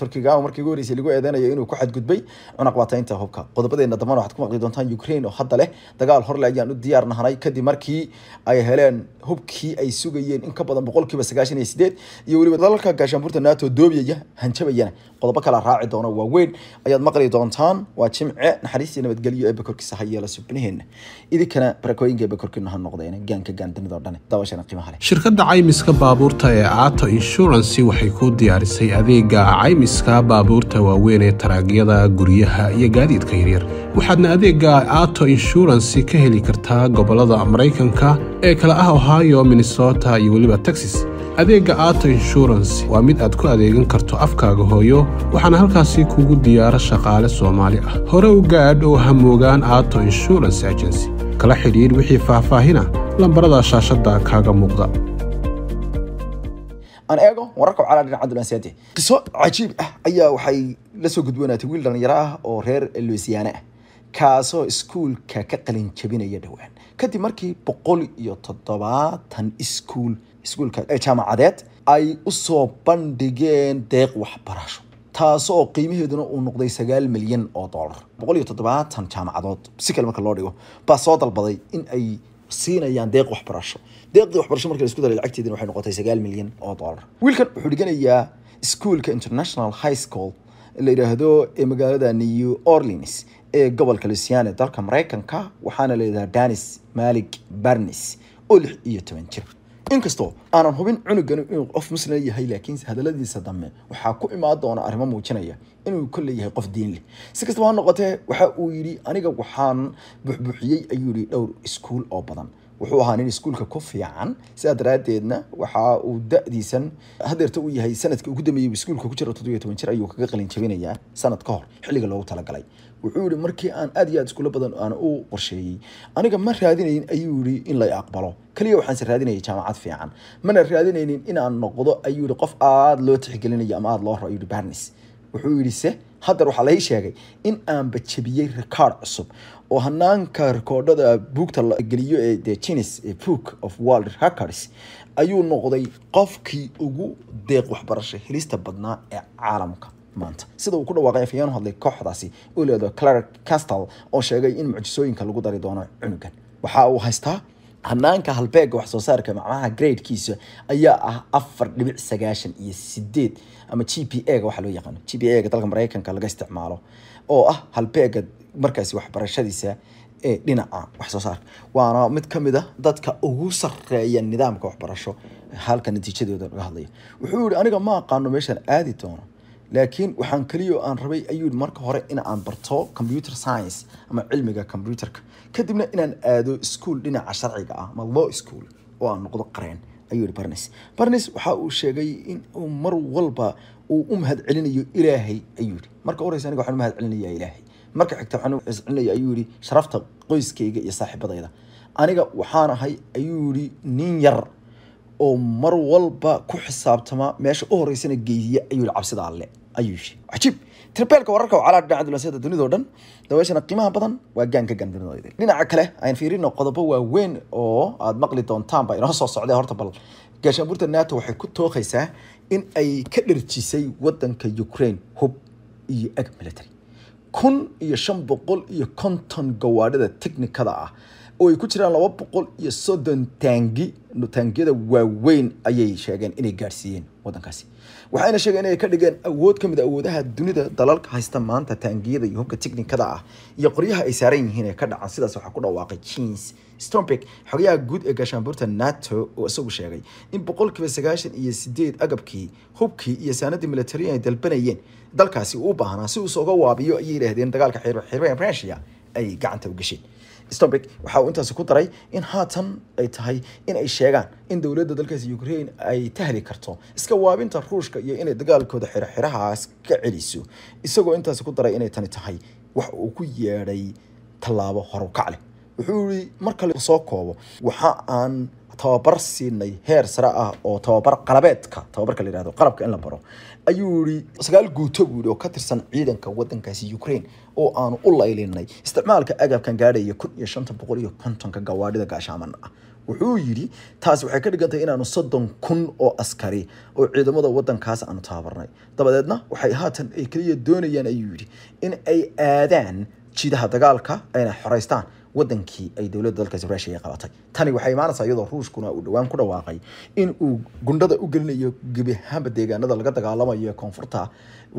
turkiga markii ugu horeysay lagu eedeynayo inuu ku xadgudbay cunaqabataynta hubka. Qodobadeena dambana waxaad ku maqli doontaan ukraine oo hadda leh dagaal horle ayaan u diyaar nahanay kadib markii ay heleen hubkii ay sugayeen in ka badan boqolkiiba sagaashan iyo sideed iyo weliba dalalka gaashaanbuurta nato doobiyaya hanjabayana. Qodobo kala raaci doona waaweyn ayaad maqli doontaan waa jimce naxariistii nabadgelyo ee bakorkiisa ha yeela idinkana barakooyinka bakorkiina ha noqdeen gaanka gaandamida oo dhan daawashana qiimaha leh. Shirkadda caymiska baabuurta ee aato inshuransi waxay kuu diyaarisay adeega caymiska baabuurta waaweyn ee taraagyada guryaha iyo gaadiidka yaryar. Waxaadna adeega aato inshuransi ka heli kartaa gobollada maraykanka ee kale ah ohio minnesota iyo weliba texas. Adeegga aato inshuransi waa mid aad ku adeegan karto afkaaga hooyo waxaana halkaasi kugu diyaaro shaqaale soomaali ah. Hore u gaadh oo hamoogaan aato inshuranse agency. Kala xidhiidh wixii faahfaahina lambarada shaashadda kaaga muuqda aan eego wararka calaa dhinaca dulansiyaade qiso cajiib ah ayaa waxay la soo gudboonaatay wiil dhalinyaro ah oo reer luisiyaane ah kaasoo iskuulka ka qalin jabinaya dhowaan. Kadib markii boqol iyo toddobaatan iskuul iskuulka jaamacadeed ay u soo bandhigeen deeq waxbarasho taasoo qiimaheeduna uu noqday sagaal milyan oo dollar. Boqol iyo toddobaatan jaamacadood si kale marka loo dhigo baa soo dalbaday in ay siinayaan deeq waxbarasho. Deeqdii waxbarasho marka la isku daray lacagteedina waxay noqotay sagaal milyan oo dollar. Wiilkan wuxuu dhiganayaa iskuolka international high school la yidhaahdo ee magaalada new orleans ee gobolka lusiane dalka maraykanka waxaana la yidhahdaa danis malik barnis oo lix iyo toban jir inkastoo aanan hubin cunugan inuu qof muslim yahay laakiinse hadaladiisa dambe waxaa ku imaan doona arrimo muujinaya inuu kolle yahay qof diin leh. Si kastaba ha noqotee waxa uu yidhi aniga waxaan buxbuxiyey ayuu yidhi dhowr iskuul oo badan. Wuxuu ahaa nin iskuulka ku fiican sidaa daraaddeedna waxa uu da-diisan hadeerta uu yahay sanadka ugu dambeeyey iskuulka ku jira toddobiyo toban jir ayuu kaga qalin jabinayaa sanad ka hor xilliga loogu talagalay wuxuu yihi markii aan aad iyo aad iskuulo badan aan u qorsheeyey aniga ma raadinayn ayuu yihi in la aqbalo kaliya waxaanse raadinayay jaamacad fiican. Mana raadinaynin inaan noqdo ayuu yihi qof aada loo tixgelinayo ama aada loo raro ayuu barnis wuxuu yidhi se haddar waxaa lai sheegay in aanba jebiyey rikoord cusub oo hanaanka rikoodhada buugta la geliyo ee the ee book of world records ayuu noqday qofkii ugu deeq waxbarasho helista badnaa ee caalamka maanta sida uu ku dhawaaqay afayaan hadlay kooxdaasi oo leedo clark castle oo sheegay in mucjisooyinka lagu dari doono cunugan. Waxa uu haystaa hanaanka halbeega wax soo saarka macnaha gradekiisa ayaa ah afar dhibic sagaashan iyo sideed ama g p a waxaa loo yaqaano. G p a dalka maraykanka laga isticmaalo oo ah halbeega markaasi waxbarashadiisa ee dhinaca wax soo saarka waana mid ka a dadka ugu sareeya nidaamka waxbarasho halka natiijadooda laga hadlaya wuxuu yihi aniga ma aqaano meeshaan aadi doono laakiin waxaan kaliya aan rabay ayuu marka hore in aan barto computer science ama cilmiga computerka. Kadibna inaan aado ischool dhinaca sharciga ah ama law school oo aan noqdo qareen ayuu yihi barnes. Barnes waxa uu sheegay in uu mar walba uu u mahad ilaahay ayuu yihi marka horeysa aniga waxaan u mahad ilaahay. Marka xigta waxaan u ayuu yihi sharafta qoyskayga iyo saaxiibadayda aniga waxaan ahay ayuu yihi nin yar oo mar walba ku xisaabtama meesha u horeysana geeyiya ayuu yihi cabsida alle ayuu yidhi cajiib tirbeelka wararka oo calaa dhinaca dulasiyada dunida oo dhan daweeshana qiimaha badan waa gaanka gaandunida dhinaca kale ayaan fiirino qodobo waaweyn oo aad maqli doontaan baa inoo soo socday horta bal. Gaashaanbuurta nato waxay ku tooqaysaa in ay ka dharjisay wadanka ukraine hub iyo ag military. Kun iyo shan boqol iyo konton gawaadhida technikada ah oo ay ku jiraan laba boqol iyo soddon taangi taangiyada waaweyn ayay sheegeen inay gaadhsiiyeen wadankaasi waxayna sheegeen inay ka dhigeen awood ka mid a awoodaha dunida dalalka haysta maanta taangiyada iyo hubka tiknikada ah iyo qoryaha ay saaran yihiin ee ka dhacan sidaas waxaa ku dhawaaqay jeans stompik xogayaha guud ee gaashaanbuurta nato oo isagu sheegay in boqolkiiba sagaashan iyo sideed agabkii hubkii iyo saanadii military ay dalbanayeen. Dalkaasi u baahnaa si uu sooga waabiyo ayay yidhaahdeen dagaalka xirbe russia ay gacanta u gasheen Stompik waxa uu intaasi ku daray in haatan ay tahay in ay sheegaan in dowladda dalkaasi Ukraine ay tahli karto iska waabinta Ruushka iyo inay dagaalkooda xirxirahaas ka celiso. Isagoo intaasi ku daray inay tani tahay wax uu ku yeedhay tallaabo horukac leh wuxuu yiri marka la soo koobo. Waxa aan tababar siinay heer sare ah oo tababar qalabeedka tababarka la yiraahdo qalabka in la baro. Ayuu yiri sagaal guuto guud oo ka tirsan ciidanka wadankaasi Ukraine oo aanu u laylinay. Isticmaalka agabkan gaadhaya kun iyo shanta boqol iyo kontonka gawaadhida gaashaaman ah. Wuxuu yidhi taasi waxay ka dhigan inaanu soddon kun oo askari oo ciidamada wadankaas aanu tababarnay. Dabadeedna waxay haatan ay keliya doonayaan ayuu yidhi in ay aadaan jidaha dagaalka ayna xoreystaan wadankii ay dowladda dalkaasi ruushia ay qabatay. Tani waxay imaanaysaa iyadoo ruushkuna uu dhowaan ku dhawaaqay in uu gundhada u gelinayo gebi ahaanba deegaanada laga dagaalamayo ee koonfurta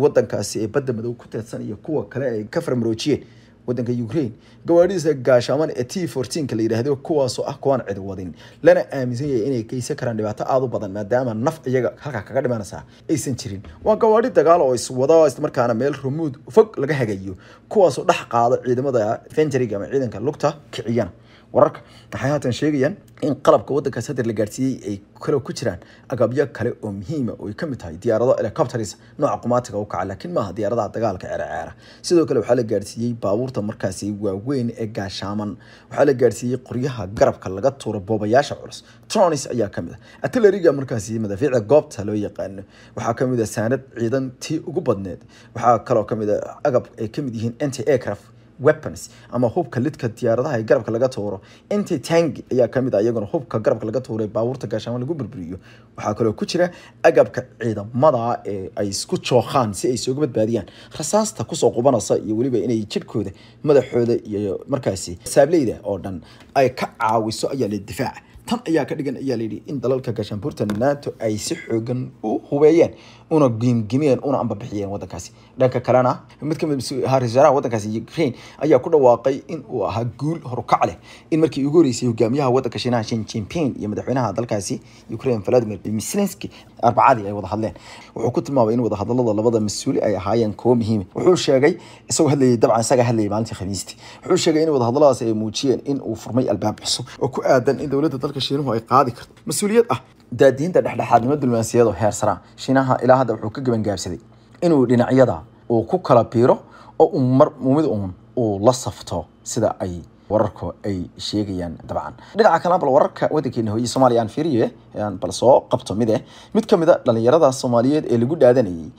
wadankaasi ee badda madow ku teedsan iyo kuwa kale ay ka farmaroojiyeen wadanka ukraine. Gawaadhidiisa gaashaaman ee t fourteenka la yidhaahdo kuwaasoo ah kuwaan cid wadin lana aaminsan yahay inay geysan karaan dhibaato aada u badan maadaama naf iyaga halkaa kaga dhimanaysaa aysan jirin. Waa gawaadhi dagaal oo iswada islamarkaana meel rumuud fog laga hagayo kuwaasoo dhex qaada ciidamada fenjariga ama ciidanka lugta kiciyana wararka waxay haatan sheegayaan in qalabka wadankaas hadeer la gaarsiiyey ay kale ku jiraan agabyo kale oo muhiima oo ay ka mid tahay diyaarado helicopters nooca qumaatiga u kaca laakiin maaha diyaaradaha dagaalka cereceera sidoo kale waxaa la gaarsiiyey baabuurta markaasi waaweyn ee gaashaaman waxaa la gaarsiiyey qoryaha garabka laga tuuro boobayaasha culus. Tronis ayaa ka mid ah. Artilleriga markaasi madaafiicda goobta loo yaqaano waxaa ka mid ah saanad ciidan tii ugu badneed waxaa kaloo ka mid ah agab ay ka mid yihiin anti aircraft weapons ama hubka lidka diyaaradaha ee garabka laga tuuro inti tangi ayaa ka mid ah iyaguna hubka garabka laga tuuray baabuurta gaashaamo lagu burburiyo. Waxaa kaloo ku jira agabka ciidamada ee ay isku jooqaan si ay sooga badbaadiyaan. Rasaasta ku soo qubanaysa iyo weliba inay jidhkooda madaxooda iyo markaasi saableyda oo dhan ay ka caawiso ayaa la difaaca tan ayaa ka dhigan ayaa layidhi in dalalka gaashaanbuurta nato ay si xoogan u hubeeyeen una gimgimiyeen una ambabixiyeen wadankaasi dhanka kalena mid ka mid ra'iisul wasaaraha wadankaasi ukraine ayaa ku dhawaaqay in ahaa guul horukac leh in markii ugu horeysay hogaamiyaha wadanka shiinaha shin jinping iyo madaxweynaha dalkaasi ukraine vladimir zelensky arbacadii ay wada hadleen. Wuxuu ku tilmaamay in wadahadalada labada mas'uuli ay ahaayeen kuwo muhiima wuxuu sheegay isagoo hadlayay dabcan isaga hadlayay maalintii khamiistii. Wuxuu sheegay in wadahadaladaas ay muujiyeen in furmay albaab cusub oo ku aadan in dowladda dalka shiinuhu ay qaadi karto. Mas'uuliyad ah. Daadiinta dhexdhexaadnimo diblomaasiyado heer saraan shiinaha ilaa hadda wuxuu ka gebangaabsaday inuu dhinacyada uu ku kala biiro oo uu mar mid uun uu la safto sida ay wararku ay sheegayaan. Dabcan dhinaca kalena bal wararka wadankeena hooye soomaaliya aan fiiriye aan bal soo qabto mid eh. Mid ka mid a dhalinyarada soomaaliyeed ee lagu dhaadanayay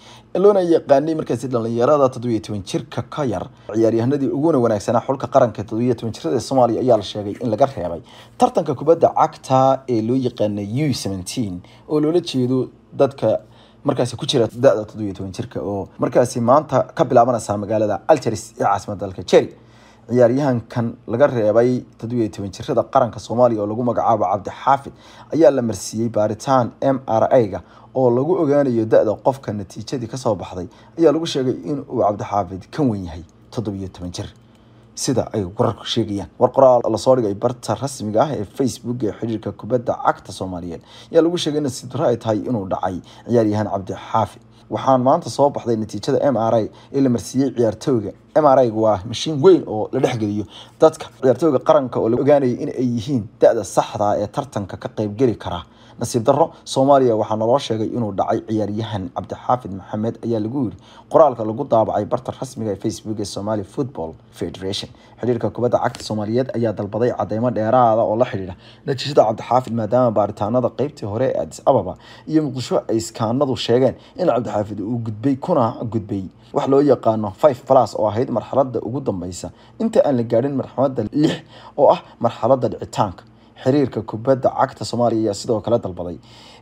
loona yaqaanay markaasi dhalinyarada toddobiyo toban jirka ka yar ciyaaryahanadii uguna wanaagsanaa xulka qaranka toddobiyo toban jirada ee soomaaliya ayaa la sheegay in laga reebay. Tartanka kubadda cagta ee loo yaqaana u seventeen oo loola jeedo dadka markaasi ku jira da-da toddobiyo toban jirka oo markaasi maanta ka bilaabanaysa magaalada algeris ee caasimadda dalka jeri ciyaaryahankan laga reebay toddobiyo toban jirada qaranka soomaaliya oo lagu magacaabo cabdixaafid ayaa la marsiiyey baaritaan m r a-ga oo lagu ogaanayo da-da qofka natiijadii ka soo baxday. Ayaa lagu sheegay in uu cabdixaafid ka wen yahay toddobiyo toban jir sida ay wararku sheegayaan war qoraal la soo dhigay barta rasmiga ah ee facebook ee xiriirka kubadda cagta soomaaliyeed. Ayaa lagu sheegay in sidro ay tahay inuu dhacay ciyaaryahan cabdixaafid waxaan maanta soo baxday natiijada m r a ee la marsiiyey ciyaartooyga. M r a waa mashiin weyn oo la dhexgeliyo dadka ciyaartooyga qaranka oo la ogaanaya in ay yihiin da-da saxda ee tartanka ka qaybgeli kara nasiib darro soomaaliya waxaa naloo sheegay inuu dhacay ciyaaryahan cabdixaafid maxamed ayaa lagu yiri qoraalka lagu daabacay barta rasmiga ee facebook ee somali football federation. Xiriirka kubadda cagta soomaaliyeed ayaa dalbaday cadeymo dheeraada oo la xidhiidha natiijada cabdixaafid maadaama baaritaanada qeybtii hore ee adis ababa iyo muqdisho ay iskaanadu sheegeen in cabdixaafid uu gudbay kuna gudbay. Wax loo yaqaano five plus oo ahayd marxalada ugu dambeysa inta aan la gaadhin marxalada lix oo ah marxalada dhicitaanka xiriirka kubadda cagta soomaaliya ayaa sidoo kale dalbaday.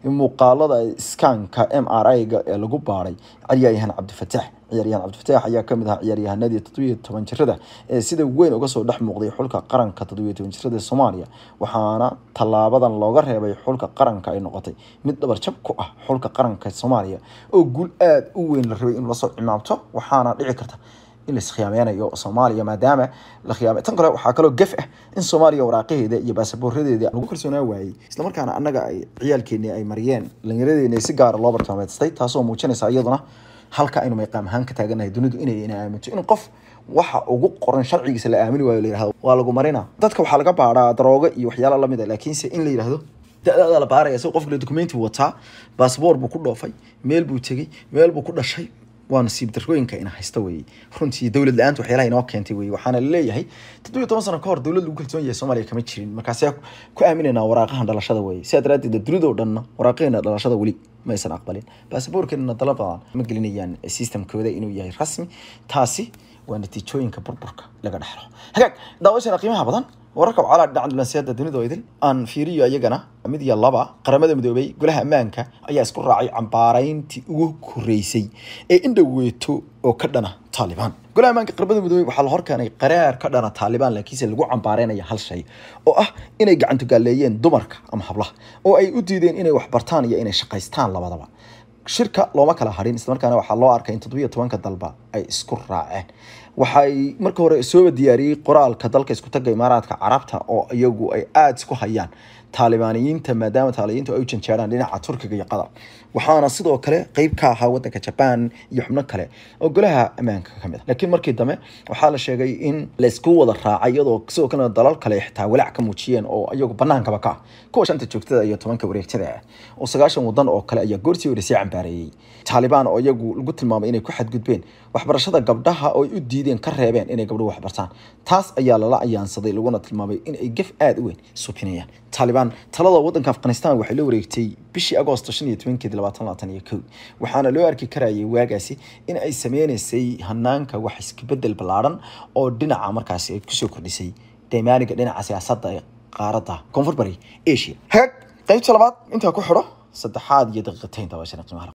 Muuqaalada iskaanka m r a-ga ee lagu baaray ciyaaryahan cabdifataax ciyaaryahan cabdifataax ayaa ka mid ahaa ciyaaryahanadii toddobiyo toban jirada ee sida weyn uga soo dhex muuqday xulka qaranka toddobiyo toban jirada ee soomaaliya waxaana tallaabadan looga reebay xulka qaranka ay noqotay. Mid dhabarjab ku ah xulka qaranka soomaaliya oo guul aada u weyn la rabay inuu la soo cimaabto waxaana dhici karta in la iskhiyaameynayo soomaaliya maadaama la khiyaamay tan kale waxaa kaloo gef ah in soomaaliya waraaqaheeda iyo baasaboorradeeda lagu kalsoonaa waayey. Islamarkaana annaga ay ciyaalkeeni ay mariyeen dhallinyaradeeni si gaara loo bartilmaameedstay taasoo muujinaysa iyaduna halka aynu mayqaam ahaan ka taaganahay dunidu inay ina aaminto in qof waxa ugu qoran sharcigiisa la aamini waayo la yihahdo waa lagu marina. Dadka waxaa laga baadhaa daroogo iyo waxyaala la mid a laakiinse in la yidhahdo da-daada la baaraya isagoo qofka documenti wataa baasboor buu ku dhoofay meel buu tegey meel buu ku dhashay waa nasiib darooyinka ina haysta weeye runtii dowlad la'aanta waxyaalaha inoo keentay weye waxaana la leeyahay toddobiyo toban sano kahor dowlad lagu kalsoon yahay soomaaliya kama jirin. Markaasyaa ku aaminaynaa waraaqahan dhalashada weye sidaa daraaddeed dunidoo dhanna waraaqaheena dhalashada weli ma aysan aqbalin. Baasaboorkeena dalal badan ma gelinayaan systemkooda inuu yahay rasmi. Taasi waa natiijooyinka burburka laga dhexlo hagaag daawashana qiimaha badan wararka wacaalaa dhinaca dulansiyaada dunida oo idil aan fiiriyo iyagana mid iyo laba qaramada midoobay golaha ammaanka ayaa isku raacay cambaarayntii ugu horeysay ee indhoweeto oo ka dhana taalibaan golaha ammaanka qaramada midoobay waxaa la horkeenay qaraar ka dhana taalibaan laakiinse lagu cambaareynaya hal shay oo ah inay gacantogaaleeyeen dumarka ama hablaha oo ay u diideen inay waxbartaan iyo inay shaqaystaan labadaba shirka looma kala harin islamarkaana waxaa loo arkay in toddobiyo tobanka dalba ay isku raaceen. Waxay marka hore sooba diyaariyey qoraalka dalka isku taga imaaraadka carabta oo iyagu ay aada isku hayaan. Taalibaaniyiinta maadaama taaliyiintu ay u janjeeraan dhinaca turkiga iyo qatar waxaana sidoo kale qeyb ka ahaa wadanka jaban iyo xubno kale oo golaha ammaanka ka mid a laakiin markii dambe waxaa la sheegay in laysku wada raacay iyadoo sidoo kalena dalal kale xitaa walaac ka muujiyeen oo iyagu banaankaba ka ah. Kuwa shanta joogtada iyo tobanka wareegtada ah oo sagaashan wadan oo kale ayaa goortii hore sii cambaareeyey taalibaan oo iyagu lagu tilmaamay inay ku xadgudbeen waxbarashada gabdhaha oo ay u diideen ka reebeen inay gabdhuhu waxbartaan taas ayaa lala ayaansaday laguna tilmaamay in gef aada u weyn subinayaan taalibaan talada wadanka afghanistan waxay la wareegtay bishii agoosto shan iyo tobankeedi waxaana loo arki karayay waagaasi in ay sameynaysay hanaanka wax iskabedel ballaaran oo dhinaca markaasi ay ku soo kordhisay daymaaniga dhinaca siyaasadda ee qaaradda koonfur bari asia. Hagaag qaybta labaad intaa ku xidho saddexaad iyo daqiiqatayn qiimaha